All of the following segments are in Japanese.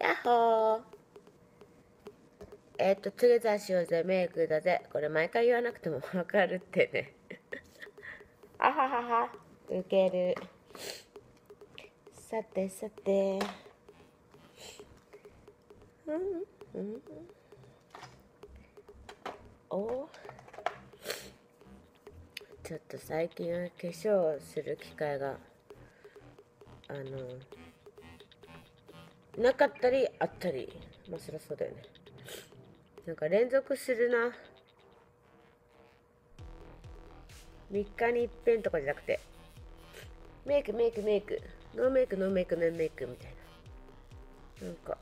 やっほーえっ、と、トゥゲザーしようぜ、メイクだぜ。これ毎回言わなくてもわかるってね。あははは、ウケる。さてさて。うんうんおちょっと最近は化粧する機会があのなかったりあったりまあそりゃそうだよね。なんか連続するな。3日に一遍とかじゃなくて。メイクメイクメイク。ノーメイクノーメイクノーメイクみたいな。なんか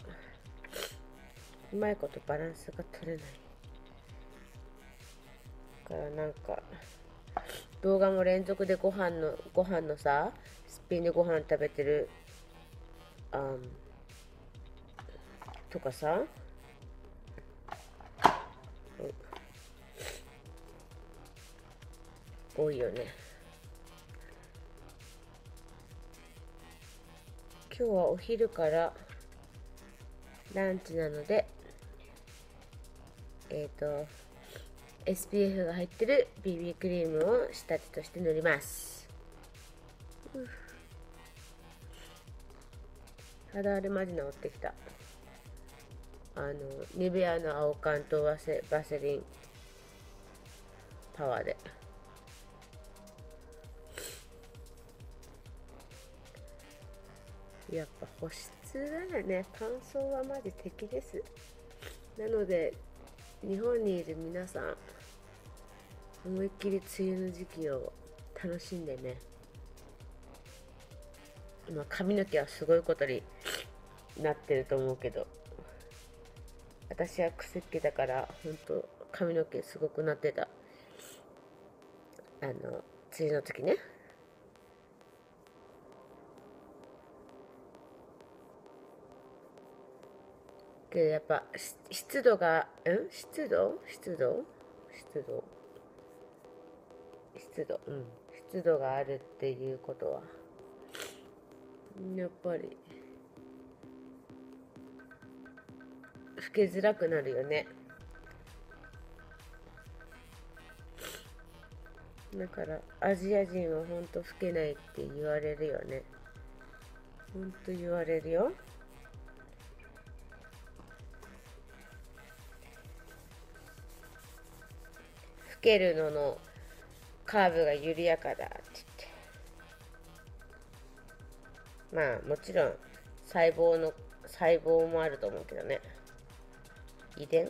うまいことバランスが取れない。だからなんか動画も連続でご飯のご飯のさすっぴんでご飯食べてるあんとかさ。多いよね。今日はお昼からランチなのでえっ、ー、と SPF が入ってる BB クリームを下地として塗ります。肌荒れマジ治ってきた。あのニベアの青缶とバセバセリンパワーで。やっぱ保湿だよね。乾燥はマジ敵です。なので日本にいる皆さん思いっきり梅雨の時期を楽しんでね。今髪の毛はすごいことになってると思うけど。私は癖っ気だから本当髪の毛すごくなってた。あの梅雨の時ね。けどやっぱ湿度がうん？湿度？湿度？湿度？湿度？うん。湿度があるっていうことはやっぱり老けづらくなるよね。だからアジア人はほんと老けないって言われるよね。ほんと言われるよ。老けるののカーブが緩やかだって言って。まあもちろん細胞の細胞もあると思うけどね。遺伝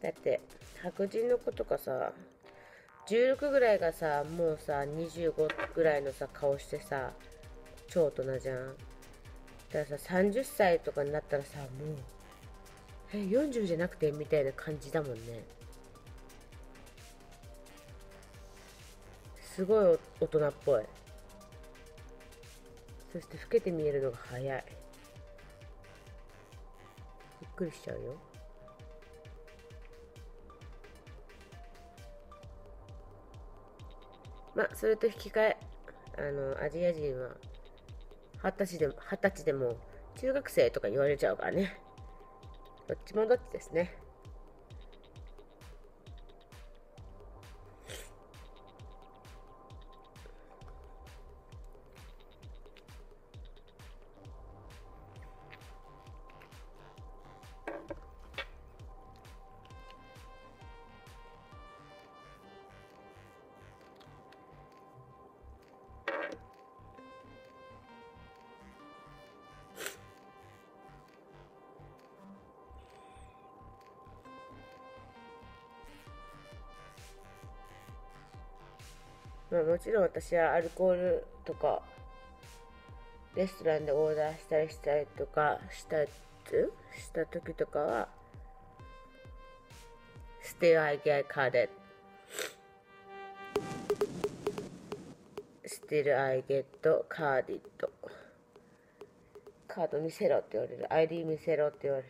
だって白人の子とかさ16ぐらいがさもうさ25ぐらいのさ顔してさ超大人じゃん。だからさ30歳とかになったらさもうえ40じゃなくてみたいな感じだもんね。すごい大人っぽい。そして老けて見えるのが早い。びっくりしちゃうよ。まあそれと引き換えあのアジア人は二十歳でも二十歳でも中学生とか言われちゃうからね。どっちもどっちですね。ちろん私はアルコールとかレストランでオーダーしたりしたりとかしたした時とかは still I get carded still I get carded カード。見せろって言われる。ID 見せろって言われる。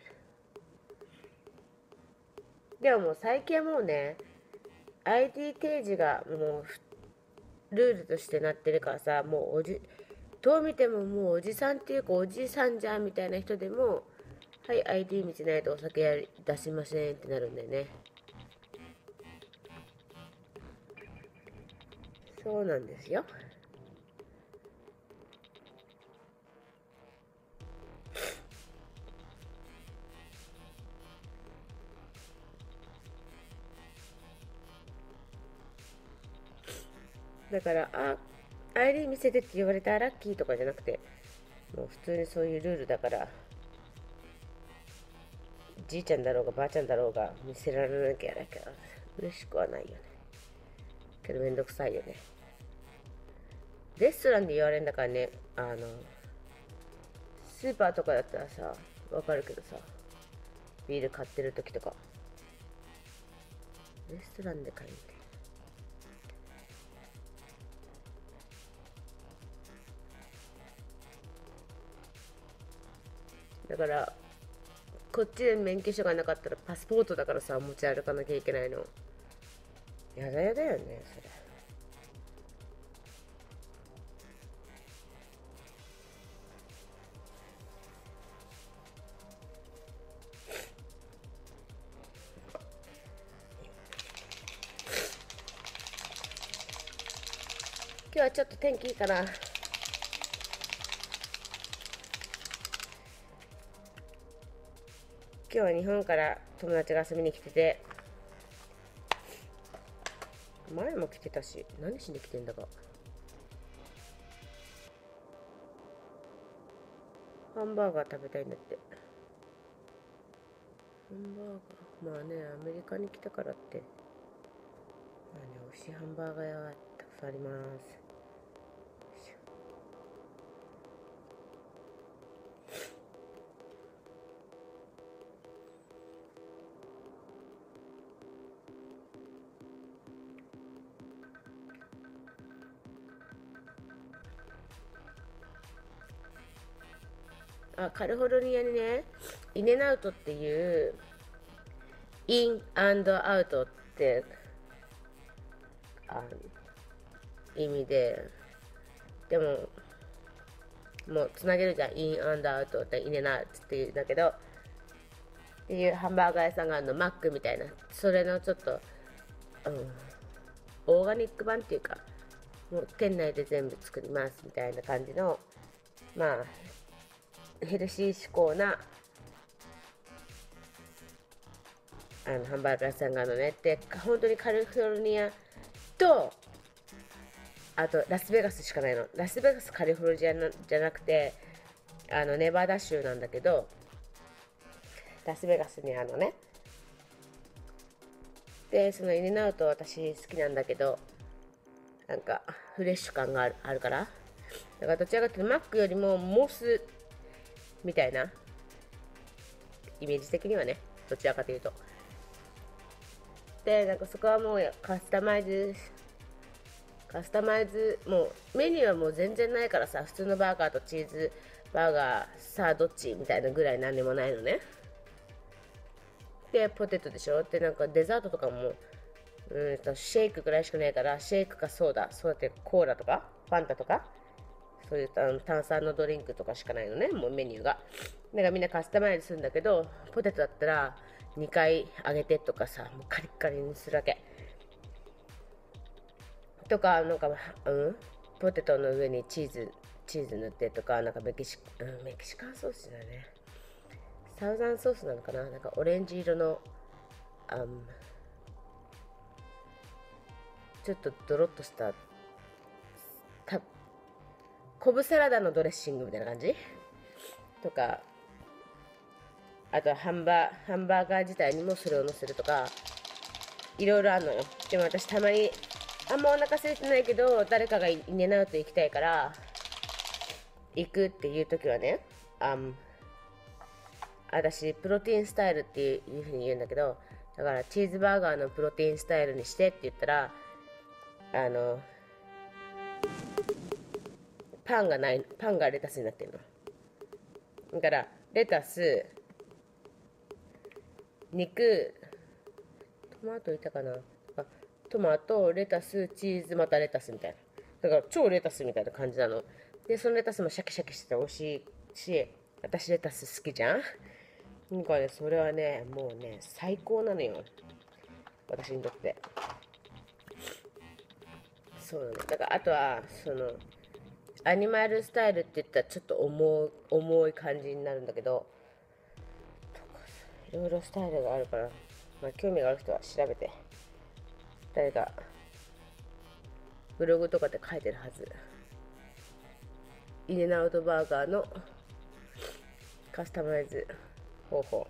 でももう最近はもうね ID 提示がもう普ルールとしてなってるからさもうおじどう見てももうおじさんっていうかおじさんじゃんみたいな人でもはい ID 見せないとお酒やり出しませんってなるんだよね。そうなんですよ。だからあ ID 見せてって言われたらラッキーとかじゃなくてもう普通にそういうルールだからじいちゃんだろうがばあちゃんだろうが見せられなきゃだけど嬉しくはないよね。けどめんどくさいよね。レストランで言われるんだからねあのスーパーとかだったらさわかるけどさビール買ってる時とかレストランで買いに行だからこっちで免許証がなかったらパスポートだからさ持ち歩かなきゃいけないの。やだやだよねそれ。今日はちょっと天気いいかな。今日は日本から友達が遊びに来てて前も来てたし何しに来てんだか。ハンバーガー食べたいんだって。ハンバーガー？まあねアメリカに来たからって。まあね美味しいハンバーガー屋はたくさんあります。あカリフォルニアにねイネナウトっていうインアウトってあ意味ででももうつなげるじゃん。インアンドアウトってイネナウトっていうんだけどっていうハンバーガー屋さんがあるの。マックみたいな。それのちょっと、うん、オーガニック版っていうかもう店内で全部作りますみたいな感じのまあヘルシー志向なあのハンバーガー屋さんがあのね。で本当にカリフォルニアとあとラスベガスしかないの。ラスベガスカリフォルニアじゃなくてあのネバダ州なんだけどラスベガスにあるのね。でそのイネナウト私好きなんだけどなんかフレッシュ感があるあるから。だからどちらかというとマックよりもモスみたいな。イメージ的にはねどちらかというと。でなんかそこはもうカスタマイズカスタマイズもうメニューはもう全然ないからさ普通のバーガーとチーズバーガーさあどっちみたいなぐらい何でもないのね。でポテトでしょ？でなんかデザートとかもうんとシェイクぐらいしかないからシェイクかソーダそうやってコーラとかファンタとかそういう炭酸のドリンクとかしかないのね、もうメニューが。だからみんなカスタマイズするんだけど、ポテトだったら2回揚げてとかさ、もうカリカリにするわけ。とか、なんか、うん、ポテトの上にチーズ、チーズ塗ってとか、なんかメキシ,、うん、メキシカンソースだね。サウザンソースなのかな？なんかオレンジ色の、あん、ちょっとドロッとした昆布サラダのドレッシングみたいな感じ？とかあとハンバハンバーガー自体にもそれを乗せるとかいろいろあるのよ。でも私たまにあんまお腹空いてないけど誰かがイネナウト行きたいから行くっていう時はねあん私プロテインスタイルっていうふうに言うんだけどだからチーズバーガーのプロテインスタイルにしてって言ったらあのパンがないパンがレタスになってるのだからレタス肉トマトいたかな。トマトレタスチーズまたレタスみたいな。だから超レタスみたいな感じなの。でそのレタスもシャキシャキしてて美味しいし私レタス好きじゃん。なんかねそれはねもうね最高なのよ。私にとって。そうね。だからあとはそのアニマルスタイルって言ったらちょっと重い重い感じになるんだけどいろいろスタイルがあるから、まあ、興味がある人は調べて誰かブログとかで書いてるはず。イネナウトバーガーのカスタマイズ方法。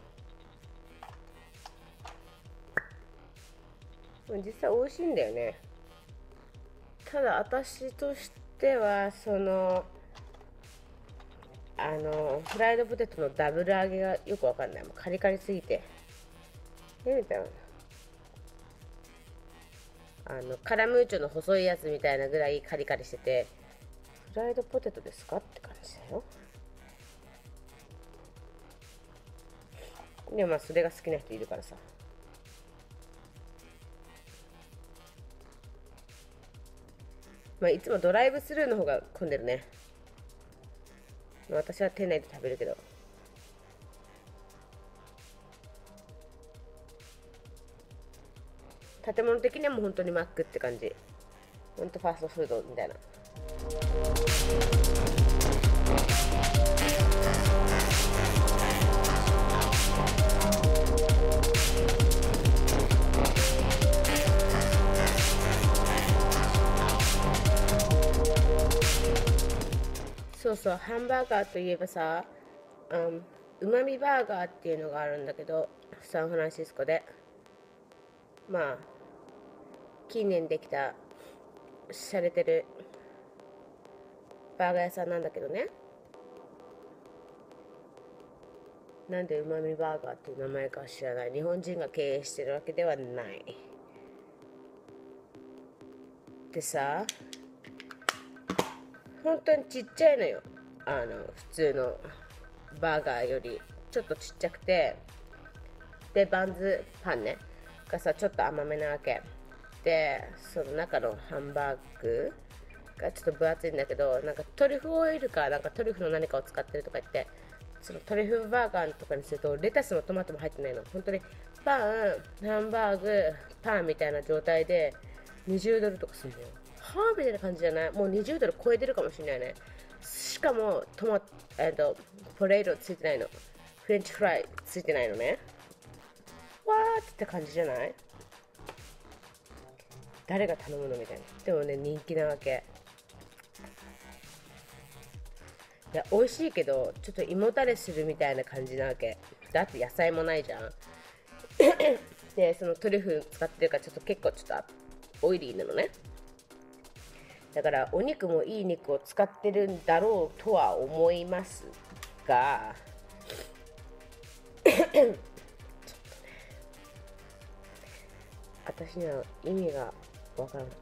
実際美味しいんだよね。ただ私としてはそのあのフライドポテトのダブル揚げがよくわかんない。もうカリカリすぎて。えみたいな。あのカラムーチョの細いやつみたいなぐらいカリカリしてて。フライドポテトですかって感じだよ。でもまあそれが好きな人いるからさ。まあいつもドライブスルーの方が混んでるね。私は店内で食べるけど。建物的にはもう本当にマックって感じ。本当ファーストフードみたいな。そうそうハンバーガーといえばさうまみバーガーっていうのがあるんだけどサンフランシスコで。まあ近年できた洒落てるバーガー屋さんなんだけどね。なんでうまみバーガーっていう名前か知らない。日本人が経営してるわけではない。でさ本当にちっちゃいのよ。あの普通のバーガーより。ちょっとちっちゃくて。でバンズパンね。がさちょっと甘めなわけ。でその中のハンバーグ。がちょっと分厚いんだけどなんかトリュフオイルかなんかトリュフの何かを使ってるとか言って。そのトリュフバーガーとかにするとレタスもトマトも入ってないの。本当にパンハンバーグパンみたいな状態で20ドルとかするんだよ。はあみたいな感じじゃない？もう20ドル超えてるかもしれないね。しかもトマト、えっと、ポレイロついてないの。フレンチフライついてないのね。わーって感じじゃない？誰が頼むのみたいな。でもね人気なわけ。いや美味しいけどちょっと胃もたれするみたいな感じなわけ。だって野菜もないじゃん。でそのトリュフ使ってるからちょっと結構ちょっとオイリーなのね。だからお肉もいい肉を使ってるんだろうとは思いますが 私には意味がわからなかっ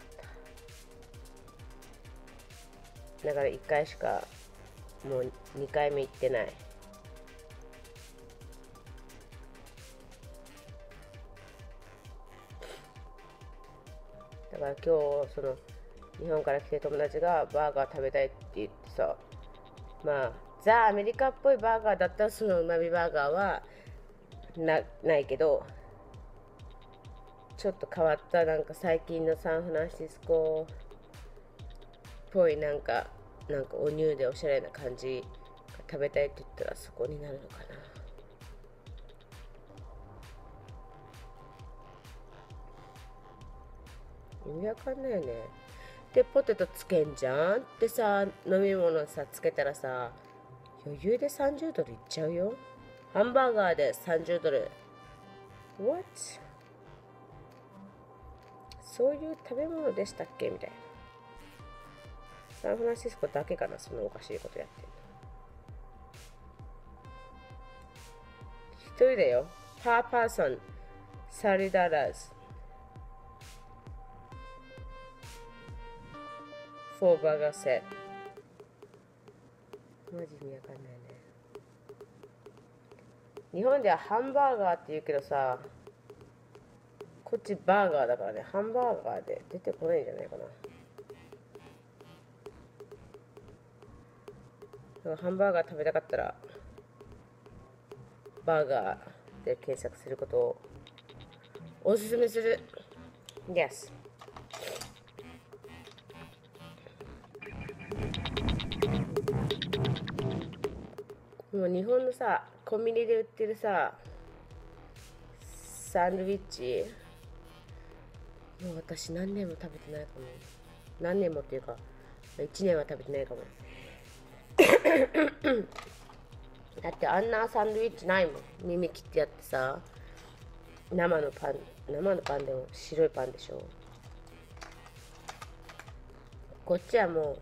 た。だから1回しかもう2回目行ってない。だから今日その日本から来て友達がバーガー食べたいって言ってさまあザ・アメリカっぽいバーガーだったらそのうまみバーガーはなないけどちょっと変わったなんか最近のサンフランシスコっぽいなんかなんかおニューでおしゃれな感じ食べたいって言ったらそこになるのかな。意味わかんないよね。でポテトつけんじゃん？でさ飲み物さつけたらさ余裕で30ドルいっちゃうよ。ハンバーガーで30ドル。What? そういう食べ物でしたっけ？みたいな。サンフランシスコだけかなそのおかしいことやってるの。一人だよ。パーパーソン。サリダラス。30 dollars for burger set マジ意味わかんないね。日本ではハンバーガーって言うけどさこっちバーガーだからね。ハンバーガーで出てこないんじゃないかな。ハンバーガー食べたかったらバーガーで検索することをおすすめする。Yes もう日本のさコンビニで売ってるさサンドイッチ。もう私何年も食べてないかも。何年もっていうか1年は食べてないかも。だってあんなサンドイッチないもん。耳切ってやってさ生のパン生のパンでも白いパンでしょ。こっちはもう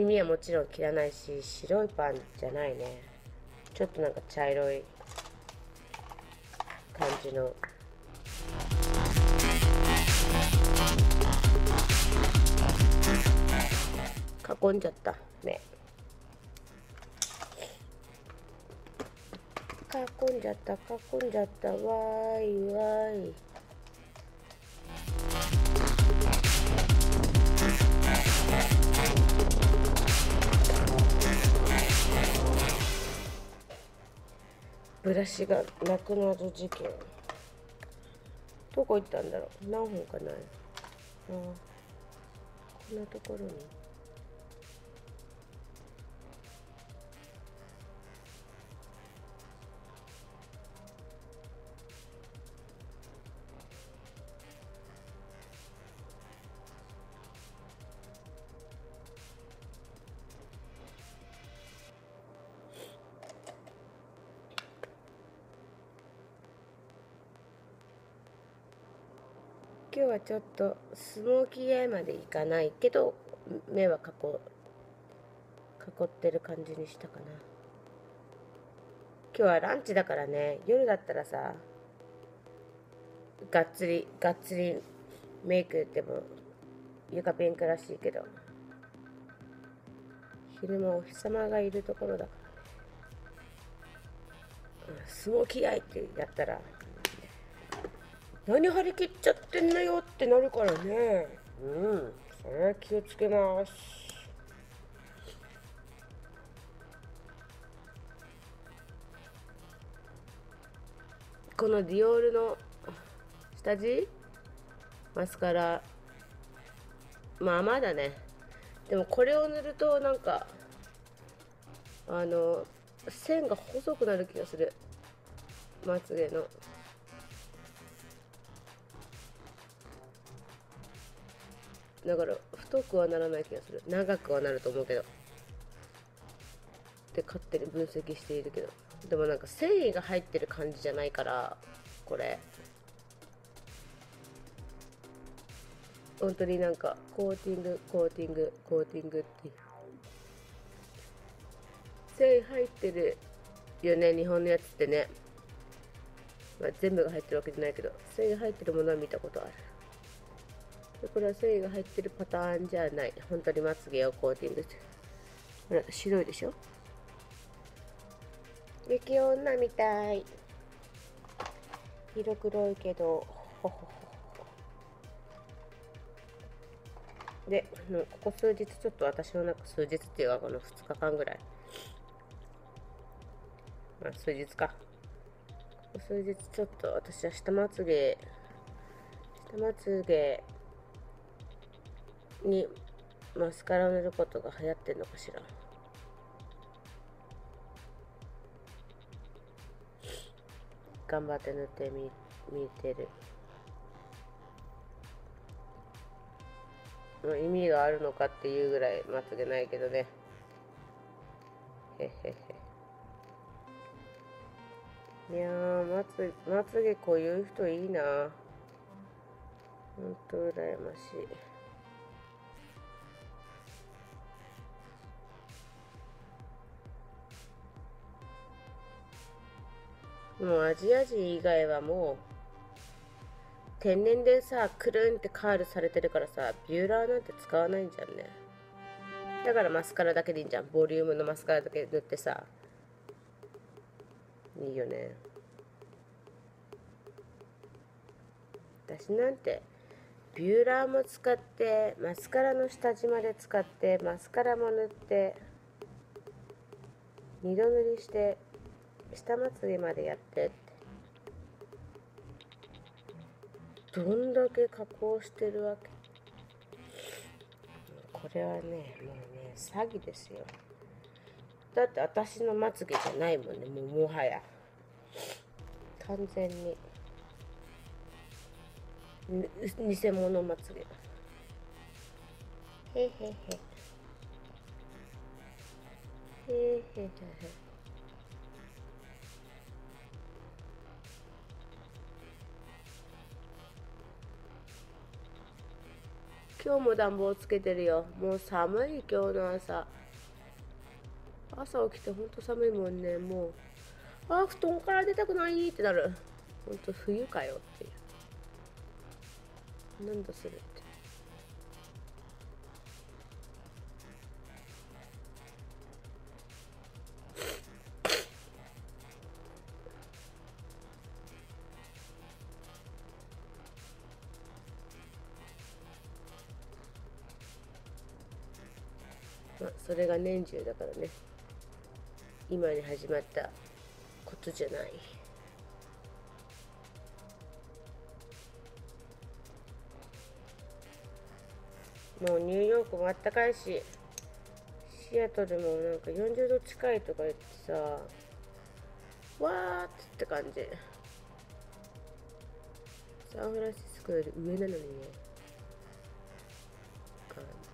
耳はもちろん切らないし白いパンじゃないね。ちょっとなんか茶色い感じの。囲んじゃった。ね。囲んじゃった囲んじゃった。わーいわーい。ブラシがなくなる事件。どこ行ったんだろう。何本かない。あこんなところに。今日はちょっとスモーキーアイまでいかないけど目は囲囲ってる感じにしたかな。今日はランチだからね。夜だったらさがっつりがっつりメイクでも床ピンクらしいけど昼間お日様がいるところだから。スモーキーアイってやったら何張り切っちゃってんのよってなるからね。うん。それは気をつけます。このディオールの下地マスカラ。まあまだね。でもこれを塗るとなんかあの線が細くなる気がする。まつげの。だから太くはならない気がする。長くはなると思うけど。って勝手に分析しているけど。でもなんか繊維が入ってる感じじゃないからこれ。本当になんかコーティングコーティングコーティングって繊維入ってるよね日本のやつってね、まあ、全部が入ってるわけじゃないけど繊維入ってるものは見たことある。でこれは繊維が入ってるパターンじゃない。本当にまつげをコーティングして。ほら白いでしょ？雪女みたい。色黒いけど。ほほほでここ数日ちょっと私の中数日っていうかこの2日間ぐらい。まあ数日か。数日ちょっと私は下まつげ下まつげにマスカラを塗ることが流行ってんのかしら。頑張って塗ってみ見てる。意味があるのかっていうぐらいまつげないけどね。へへへ。いやまつまつげこういう人いいな。ほんと羨ましい。もうアジア人以外はもう天然でさくるんってカールされてるからさビューラーなんて使わないんじゃんね。だからマスカラだけでいいんじゃん。ボリュームのマスカラだけ塗ってさ。いいよね。私なんてビューラーも使ってマスカラの下地まで使ってマスカラも塗って二度塗りして下まつげまでやってって。どんだけ加工してるわけ。これはねもうね詐欺ですよ。だって私のまつげじゃないもんねもうもはや。完全に。偽物まつげへへへ。へへへへ。今日も暖房つけてるよ。もう寒い今日の朝。朝起きてほんと寒いもんね。もうあ布団から出たくないってなる。ほんと冬かよっていう。何だそれって。れが年中だからね。今に始まったことじゃない。もうニューヨークもあったかいしシアトルもなんか40度近いとか言ってさわーって感じ。サンフランシスコより上なのにね。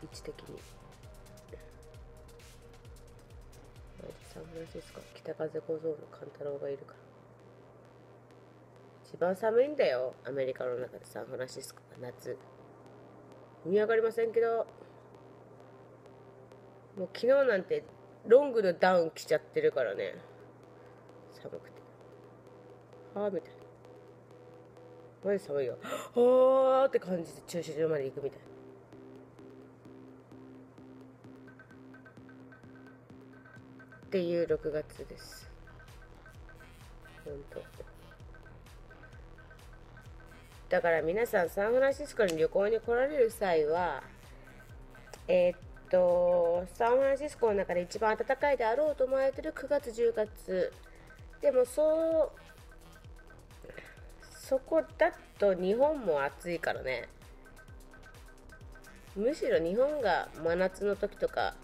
位置的に。サンフランシスコ北風小僧の勘太郎がいるから。一番寒いんだよアメリカの中でサンフランシスコが夏。見上がりませんけど。もう昨日なんてロングのダウン着ちゃってるからね。寒くて。はあみたいな。マジ寒いよ。はあって感じで駐車場まで行くみたいな。っていう6月です。本当。だから皆さんサンフランシスコに旅行に来られる際はえー、っとサンフランシスコの中で一番暖かいであろうと思われてる9月10月。でもそうそこだと日本も暑いからね。むしろ日本が真夏の時とか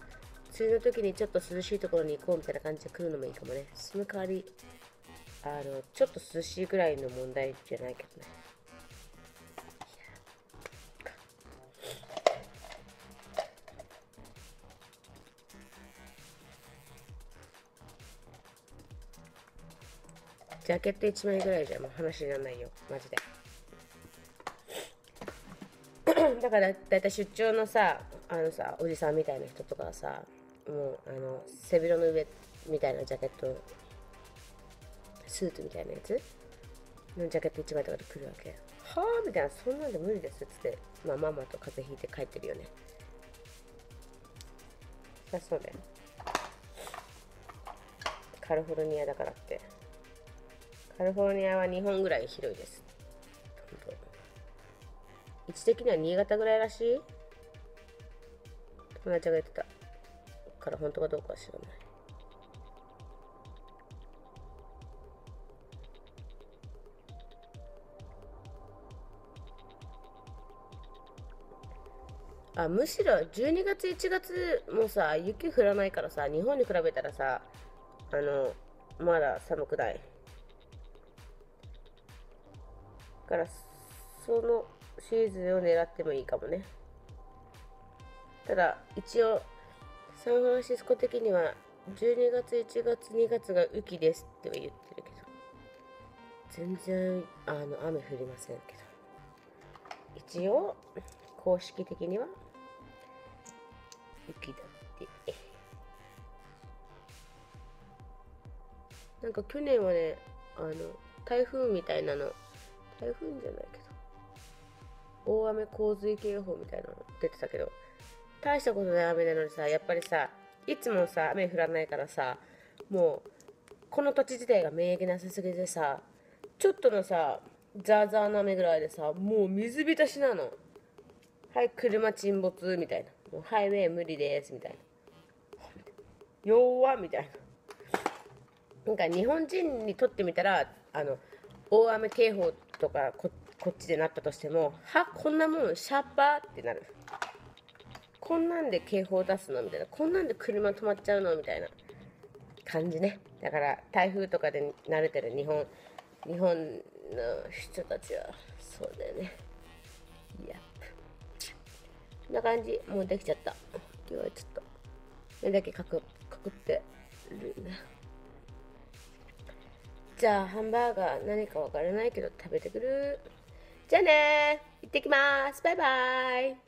梅雨の時にちょっと涼しいところに行こうみたいな感じで来るのもいいかもね。その代わりあのちょっと涼しいぐらいの問題じゃないけどね。ジャケット1枚ぐらいじゃもう話にならないよ。マジで。だからだいたい出張のさあのさおじさんみたいな人とかさもうあの背広の上みたいなジャケットスーツみたいなやつ？のジャケット1枚とかで来るわけ。はあみたいな。そんなんで無理ですっつって。まあママと風邪ひいて帰ってるよね。あそうだよカリフォルニアだからって。カリフォルニアは日本ぐらい広いです。位置的には新潟ぐらいらしい？友達が言ってた。から本当かどうかは知らない。あむしろ12月1月もさ雪降らないからさ日本に比べたらさあのまだ寒くない。からそのシーズンを狙ってもいいかもね。ただ一応サンフランシスコ的には12月1月2月が雨季ですっては言ってるけど全然あの雨降りませんけど。一応公式的には雪だって。なんか去年はねあの台風みたいなの台風じゃないけど大雨洪水警報みたいなの出てたけど大したことない雨なのにさやっぱりさいつもさ雨降らないからさもうこの土地自体が免疫なさすぎてさちょっとのさザーザーの雨ぐらいでさもう水浸しなの。はい車沈没みたいな。もうハイウェイ無理ですみたいな。弱みたいな。なんか日本人にとってみたらあの大雨警報とかここっちでなったとしてもはこんなもんシャッパーってなる。こんなんで警報出すのみたいなこんなんで車止まっちゃうのみたいな感じね。だから台風とかで慣れてる日本日本の人たちはそうだよね。いやこんな感じ。もうできちゃった。今日はちょっと目だけかくかくってるねじゃあハンバーガー何かわからないけど食べてくる？じゃあね行ってきます。バイバイ。